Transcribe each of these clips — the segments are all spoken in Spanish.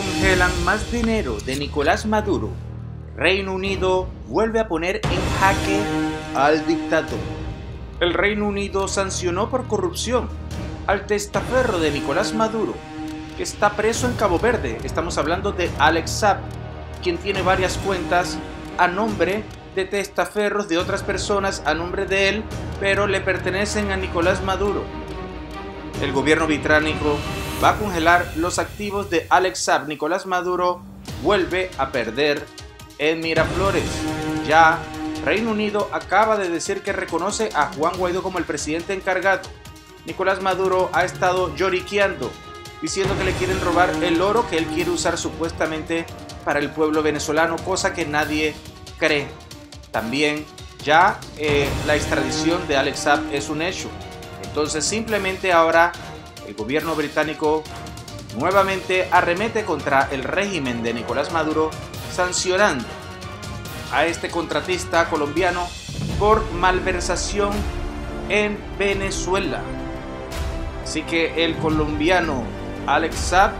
congelan más dinero de Nicolás Maduro, Reino Unido vuelve a poner en jaque al dictador. El Reino Unido sancionó por corrupción al testaferro de Nicolás Maduro, que está preso en Cabo Verde. Estamos hablando de Alex Saab, quien tiene varias cuentas a nombre de testaferros de otras personas a nombre de él, pero le pertenecen a Nicolás Maduro. El gobierno británico va a congelar los activos de Alex. Nicolás Maduro vuelve a perder en Miraflores. Ya Reino Unido acaba de decir que reconoce a Juan Guaidó como el presidente encargado. Nicolás Maduro ha estado lloriqueando, diciendo que le quieren robar el oro que él quiere usar supuestamente para el pueblo venezolano, cosa que nadie cree. También ya eh, la extradición de Alex Saab es un hecho. Entonces simplemente ahora el gobierno británico nuevamente arremete contra el régimen de Nicolás Maduro sancionando a este contratista colombiano por malversación en Venezuela. Así que el colombiano Alex Saab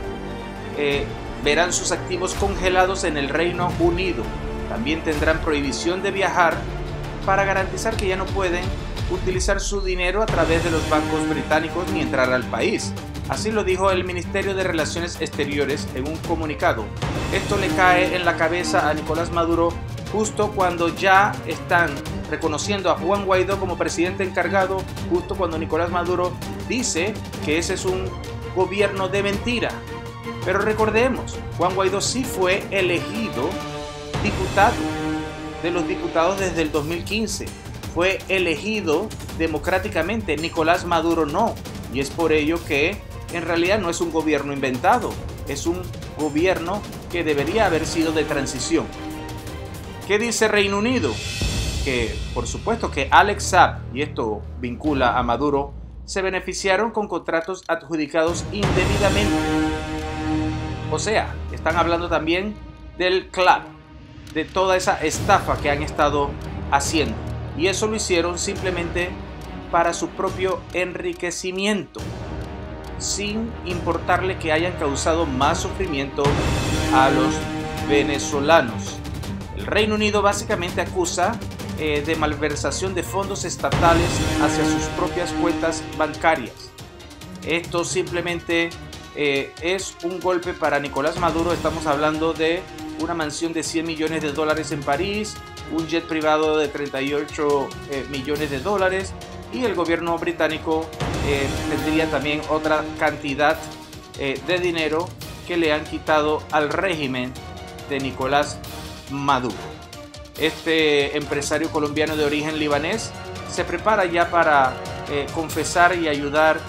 eh, verán sus activos congelados en el Reino Unido. También tendrán prohibición de viajar para garantizar que ya no pueden utilizar su dinero a través de los bancos británicos ni entrar al país. Así lo dijo el Ministerio de Relaciones Exteriores en un comunicado. Esto le cae en la cabeza a Nicolás Maduro justo cuando ya están reconociendo a Juan Guaidó como presidente encargado, justo cuando Nicolás Maduro dice que ese es un gobierno de mentira. Pero recordemos, Juan Guaidó sí fue elegido diputado de los diputados desde el 2015 fue elegido democráticamente, Nicolás Maduro no. Y es por ello que en realidad no es un gobierno inventado, es un gobierno que debería haber sido de transición. ¿Qué dice Reino Unido? Que por supuesto que Alex Saab, y esto vincula a Maduro, se beneficiaron con contratos adjudicados indebidamente. O sea, están hablando también del club, de toda esa estafa que han estado haciendo y eso lo hicieron simplemente para su propio enriquecimiento, sin importarle que hayan causado más sufrimiento a los venezolanos. El Reino Unido básicamente acusa eh, de malversación de fondos estatales hacia sus propias cuentas bancarias. Esto simplemente eh, es un golpe para Nicolás Maduro. Estamos hablando de una mansión de 100 millones de dólares en París, un jet privado de 38 eh, millones de dólares y el gobierno británico eh, tendría también otra cantidad eh, de dinero que le han quitado al régimen de Nicolás Maduro. Este empresario colombiano de origen libanés se prepara ya para confesar y ayudar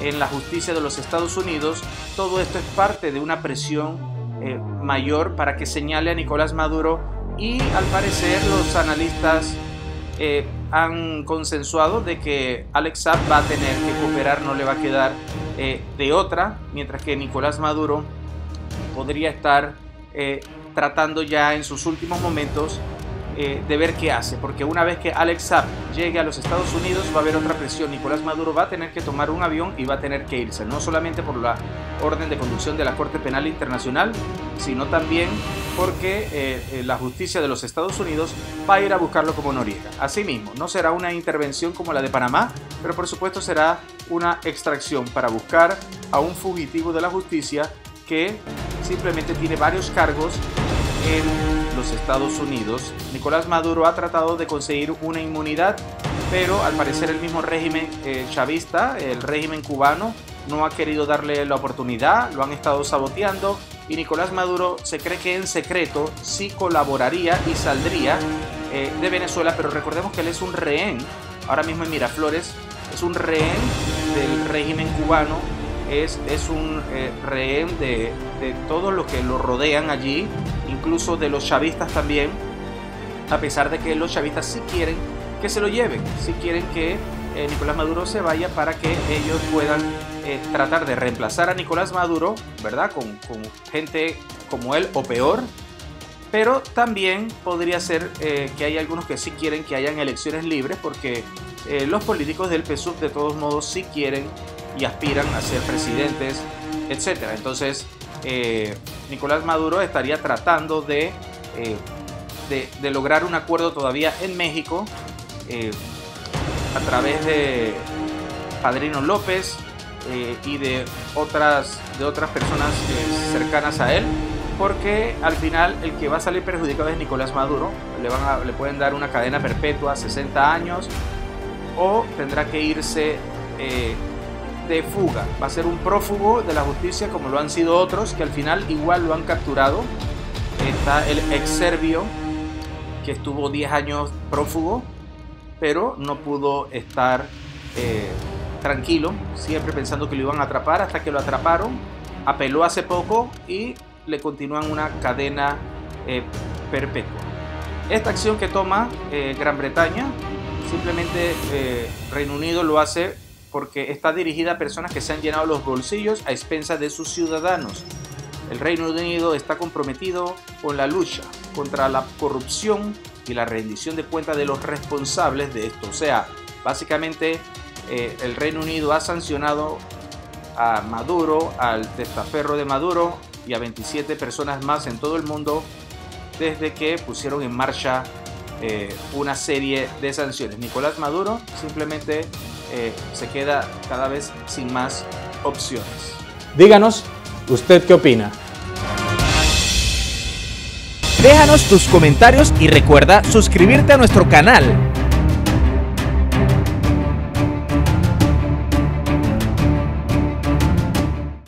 en la justicia de los Estados Unidos. Todo esto es parte de una presión mayor para que señale a Nicolás Maduro y al parecer los analistas eh, han consensuado de que Alex Saab va a tener que cooperar, no le va a quedar eh, de otra, mientras que Nicolás Maduro podría estar eh, tratando ya en sus últimos momentos eh, de ver qué hace, porque una vez que Alex Saab llegue a los Estados Unidos va a haber otra presión. Nicolás Maduro va a tener que tomar un avión y va a tener que irse, no solamente por la orden de conducción de la Corte Penal Internacional, sino también porque eh, eh, la justicia de los Estados Unidos va a ir a buscarlo como Noriega. Asimismo, no será una intervención como la de Panamá, pero por supuesto será una extracción para buscar a un fugitivo de la justicia que simplemente tiene varios cargos en los Estados Unidos. Nicolás Maduro ha tratado de conseguir una inmunidad, pero al parecer el mismo régimen eh, chavista, el régimen cubano, no ha querido darle la oportunidad, lo han estado saboteando y Nicolás Maduro se cree que en secreto sí colaboraría y saldría eh, de Venezuela, pero recordemos que él es un rehén, ahora mismo en Miraflores, es un rehén del régimen cubano es, un eh, rehén de, de todo lo que lo rodean allí, incluso de los chavistas también, a pesar de que los chavistas sí quieren que se lo lleven, sí quieren que eh, Nicolás Maduro se vaya para que ellos puedan eh, tratar de reemplazar a Nicolás Maduro, ¿verdad? Con, con gente como él o peor. Pero también podría ser que hay algunos que sí quieren que hayan elecciones libres porque los políticos del PSUV de todos modos sí quieren y aspiran a ser presidentes, etc. Entonces, eh, Nicolás Maduro estaría tratando de, eh, de, lograr un acuerdo todavía en México eh, a través de Padrino López y de otras, de otras personas cercanas a él porque al final el que va a salir perjudicado es Nicolás Maduro. Le, van le pueden dar una cadena perpetua, 60 años, o tendrá que irse de fuga. Va a ser un prófugo de la justicia como lo han sido otros, que al final igual lo han capturado. Está el ex serbio, que estuvo 10 años prófugo, pero no pudo estar eh, tranquilo, siempre pensando que lo iban a atrapar, hasta que lo atraparon. Apeló hace poco y le continúan una cadena eh, perpetua. Esta acción que toma eh, Gran Bretaña, simplemente Reino Unido lo hace porque está dirigida a personas que se han llenado los bolsillos a expensas de sus ciudadanos. El Reino Unido está comprometido con la lucha contra la corrupción y la rendición de cuentas de los responsables de esto. O sea, básicamente el Reino Unido ha sancionado a Maduro, al testaferro de Maduro, y a 27 personas más en todo el mundo desde que pusieron en marcha eh, una serie de sanciones. Nicolás Maduro simplemente eh, se queda cada vez sin más opciones. Díganos, ¿usted qué opina? Déjanos tus comentarios y recuerda suscribirte a nuestro canal